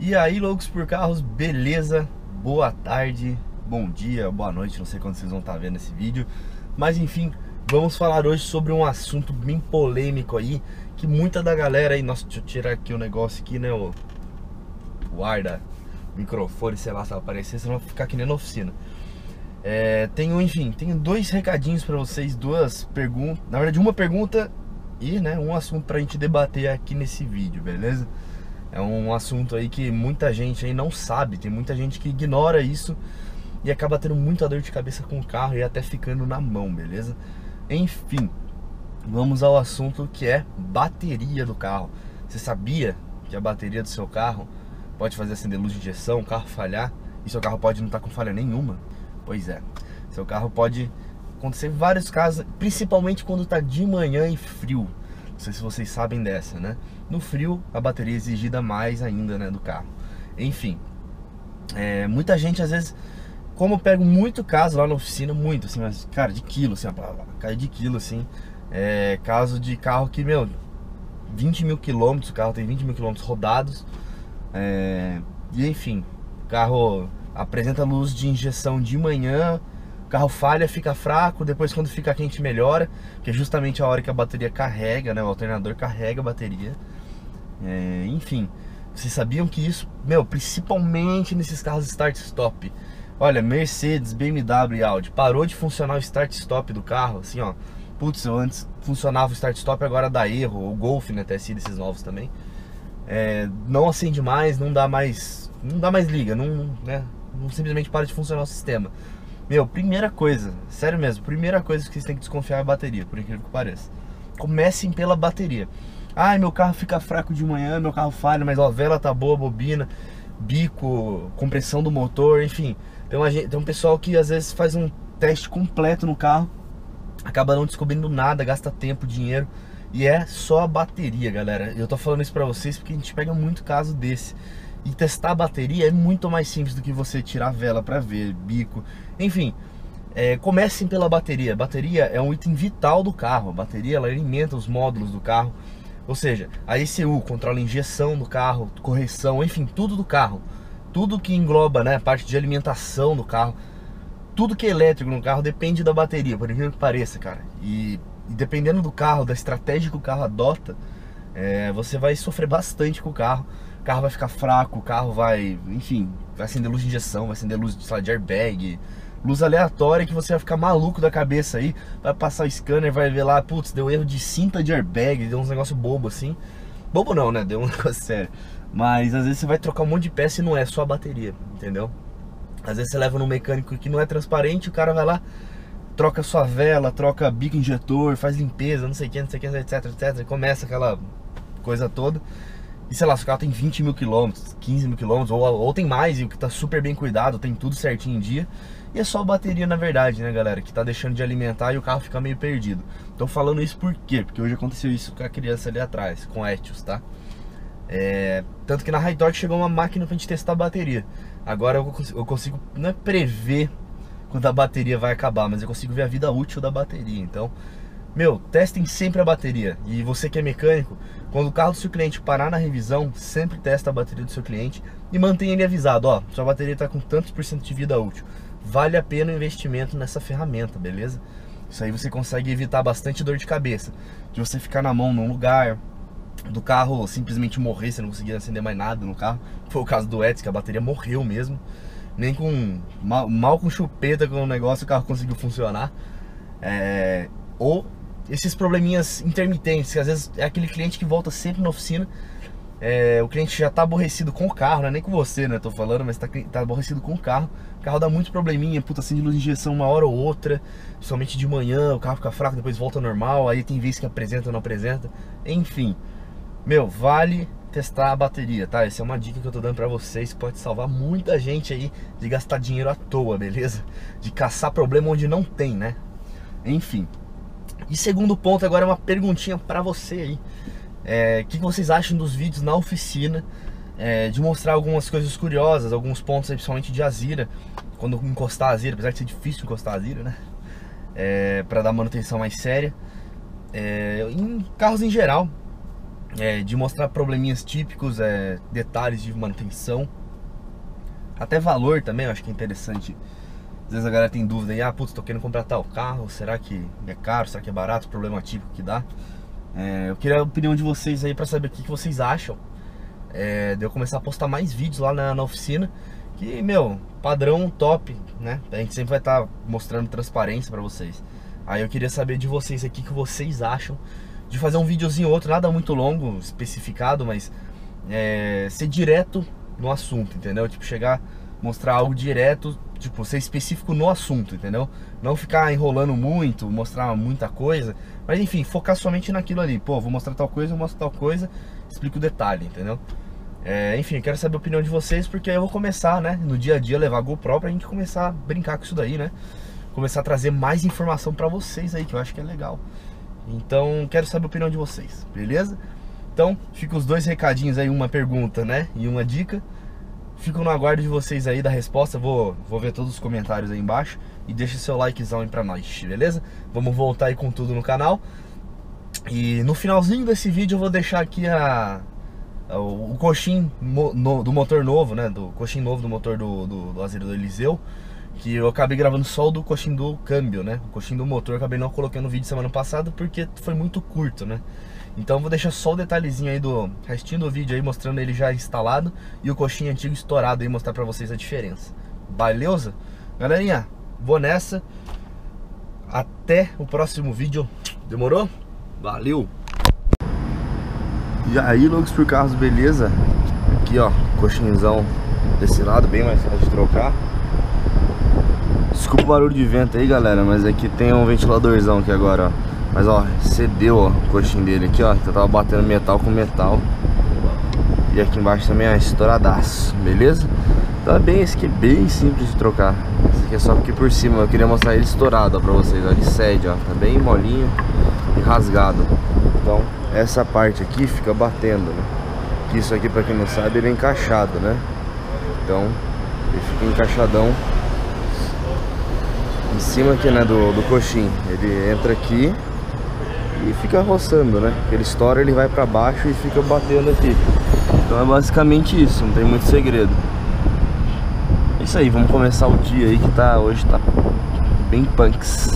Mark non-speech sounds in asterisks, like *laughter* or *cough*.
E aí, loucos por carros, beleza? Boa tarde, bom dia, boa noite, não sei quando vocês vão estar vendo esse vídeo. Mas enfim, vamos falar hoje sobre um assunto bem polêmico aí, que muita da galera aí, nossa, deixa eu tirar aqui o negócio aqui, né, o, o ar da microfone, sei lá se aparecer, senão vai ficar aqui nem na oficina. É, tenho, enfim, tenho dois recadinhos para vocês, duas perguntas, na verdade uma pergunta e, né, um assunto pra gente debater aqui nesse vídeo, beleza? É um assunto aí que muita gente aí não sabe, tem muita gente que ignora isso e acaba tendo muita dor de cabeça com o carro e até ficando na mão, beleza? Enfim, vamos ao assunto que é bateria do carro. Você sabia que a bateria do seu carro pode fazer acender luz de injeção, o carro falhar e seu carro pode não estar tá com falha nenhuma? Pois é, seu carro pode acontecer vários casos, principalmente quando está de manhã e frio. Não sei se vocês sabem dessa, né? No frio, a bateria é exigida mais ainda, né, do carro. Enfim, é, muita gente às vezes, como eu pego muito caso lá na oficina, muito assim, mas cara, de quilo, assim, cai de quilo, assim. É, caso de carro que, meu, 20 mil quilômetros, o carro tem 20 mil quilômetros rodados. É, e enfim, o carro apresenta luz de injeção de manhã, o carro falha, fica fraco, depois quando fica quente melhora, que é justamente a hora que a bateria carrega, né? O alternador carrega a bateria. É, enfim, vocês sabiam que isso, meu, principalmente nesses carros start-stop. Olha, Mercedes, BMW e Audi, parou de funcionar o start-stop do carro, assim, ó. Putz, eu antes funcionava o start-stop, agora dá erro. O Golf, né, até sido esses novos também. É, não acende mais, não dá mais, não dá mais liga, não, né, não simplesmente para de funcionar o sistema. Meu, primeira coisa, sério mesmo, primeira coisa que vocês têm que desconfiar é a bateria, por incrível que pareça. Comecem pela bateria. Ai, meu carro fica fraco de manhã, meu carro falha, mas ó, a vela tá boa, bobina, bico, compressão do motor, enfim. Tem, uma, tem um pessoal que às vezes faz um teste completo no carro, acaba não descobrindo nada, gasta tempo, dinheiro. E é só a bateria, galera. Eu tô falando isso pra vocês porque a gente pega muito caso desse. E testar a bateria é muito mais simples do que você tirar a vela para ver, bico. Enfim, é, comecem pela bateria. Bateria é um item vital do carro. A bateria ela alimenta os módulos do carro. Ou seja, a ECU controla a injeção do carro, correção, enfim, tudo do carro. Tudo que engloba né, a parte de alimentação do carro. Tudo que é elétrico no carro depende da bateria, por incrível que pareça, cara. E, e dependendo do carro, da estratégia que o carro adota, é, você vai sofrer bastante com o carro carro vai ficar fraco, o carro vai, enfim, vai acender luz de injeção, vai acender luz lá, de airbag, luz aleatória que você vai ficar maluco da cabeça aí, vai passar o scanner, vai ver lá, putz, deu erro de cinta de airbag, deu uns negócio bobo assim. Bobo não, né? Deu um *laughs* negócio sério. Mas às vezes você vai trocar um monte de peça e não é só a bateria, entendeu? Às vezes você leva no mecânico que não é transparente, o cara vai lá, troca sua vela, troca bico injetor, faz limpeza, não sei o que, não sei o que, etc, etc. Começa aquela coisa toda. E sei lá, se o carro tem 20 mil quilômetros, 15 mil quilômetros, ou, ou tem mais e o que tá super bem cuidado, tem tudo certinho em dia. E é só a bateria, na verdade, né, galera, que tá deixando de alimentar e o carro fica meio perdido. Tô falando isso por quê? Porque hoje aconteceu isso com a criança ali atrás, com a Etios, tá? É, tanto que na High Torque chegou uma máquina pra gente testar a bateria. Agora eu consigo, eu consigo, não é prever quando a bateria vai acabar, mas eu consigo ver a vida útil da bateria. Então, meu, testem sempre a bateria. E você que é mecânico, quando o carro do seu cliente parar na revisão, sempre testa a bateria do seu cliente e mantenha ele avisado, ó, sua bateria está com tantos por cento de vida útil. Vale a pena o investimento nessa ferramenta, beleza? Isso aí você consegue evitar bastante dor de cabeça. De você ficar na mão num lugar, do carro simplesmente morrer, você não conseguir acender mais nada no carro. Foi o caso do Edson, que a bateria morreu mesmo. Nem com. Mal, mal com chupeta com o negócio o carro conseguiu funcionar. É, ou esses probleminhas intermitentes, que às vezes é aquele cliente que volta sempre na oficina. É, o cliente já tá aborrecido com o carro, não é nem com você, né? Tô falando, mas tá, tá aborrecido com o carro. O carro dá muito probleminha, puta, acende luz de injeção uma hora ou outra, somente de manhã, o carro fica fraco, depois volta normal, aí tem vezes que apresenta ou não apresenta. Enfim, meu, vale testar a bateria, tá? Essa é uma dica que eu tô dando pra vocês, pode salvar muita gente aí de gastar dinheiro à toa, beleza? De caçar problema onde não tem, né? Enfim, e segundo ponto, agora é uma perguntinha para você aí. É, o que, vocês acham dos vídeos na oficina? É, de mostrar algumas coisas curiosas, alguns pontos, principalmente de azira, quando encostar a azira, apesar de ser difícil encostar a azira, né? É, para dar manutenção mais séria. É, em carros em geral. é, de mostrar probleminhas típicos, é, detalhes de manutenção, até valor também, eu acho que é interessante. Às vezes a galera tem dúvida aí, ah, putz, tô querendo comprar tal carro, será que é caro, será que é barato, problema típico que dá. É, eu queria a opinião de vocês aí para saber o que, que vocês acham é, de eu começar a postar mais vídeos lá na, na, oficina. Que, meu, padrão top, né? A gente sempre vai estar tá mostrando transparência para vocês. Aí eu queria saber de vocês aqui o que vocês acham de fazer um videozinho outro, nada muito longo, especificado, mas é, ser direto no assunto, entendeu? Tipo, chegar, mostrar algo direto, tipo, ser específico no assunto, entendeu? Não ficar enrolando muito, mostrar muita coisa, mas enfim, focar somente naquilo ali. Pô, vou mostrar tal coisa, eu mostro tal coisa, explico o detalhe, entendeu? É, enfim, quero saber a opinião de vocês, porque aí eu vou começar, né, no dia a dia, levar a GoPro pra gente começar a brincar com isso daí, né? Começar a trazer mais informação pra vocês aí, que eu acho que é legal. Então, quero saber a opinião de vocês, beleza? Então, fica os dois recadinhos aí, uma pergunta, né? E uma dica. Fico no aguardo de vocês aí da resposta. Vou, vou ver todos os comentários aí embaixo. E deixa seu likezão aí pra nós, beleza? Vamos voltar aí com tudo no canal. E no finalzinho desse vídeo eu vou deixar aqui a, a o, coxim no, do motor novo, né? Do coxim novo do motor do, do, do Azeiro do Eliseu que eu acabei gravando só o do coxinho do câmbio, né? O coxinho do motor eu acabei não colocando no vídeo semana passada porque foi muito curto, né? Então vou deixar só o detalhezinho aí do restinho do vídeo aí mostrando ele já instalado e o coxinho antigo estourado aí mostrar pra vocês a diferença. Beleza? Galerinha, vou nessa. Até o próximo vídeo. Demorou? Valeu! E aí, loucos por carros, beleza? Aqui ó, coxinhozão desse lado, bem mais fácil de trocar. Desculpa o barulho de vento aí, galera, mas aqui é tem um ventiladorzão aqui agora, ó. Mas, ó, cedeu, ó, o coxinho dele aqui, ó. Eu tava batendo metal com metal. E aqui embaixo também, ó, estouradaço, beleza? Então é bem, esse aqui é bem simples de trocar. Esse aqui é só aqui por cima, eu queria mostrar ele estourado, ó, pra vocês, ó. Ele cede, ó, tá bem molinho e rasgado. Então, essa parte aqui fica batendo, né? Isso aqui, pra quem não sabe, ele é encaixado, né? Então, ele fica encaixadão em cima aqui, né, do, do coxim. Ele entra aqui e fica roçando, né? Ele estoura, ele vai pra baixo e fica batendo aqui. Então é basicamente isso, não tem muito segredo. É isso aí, vamos começar o dia aí que tá, hoje tá bem punks.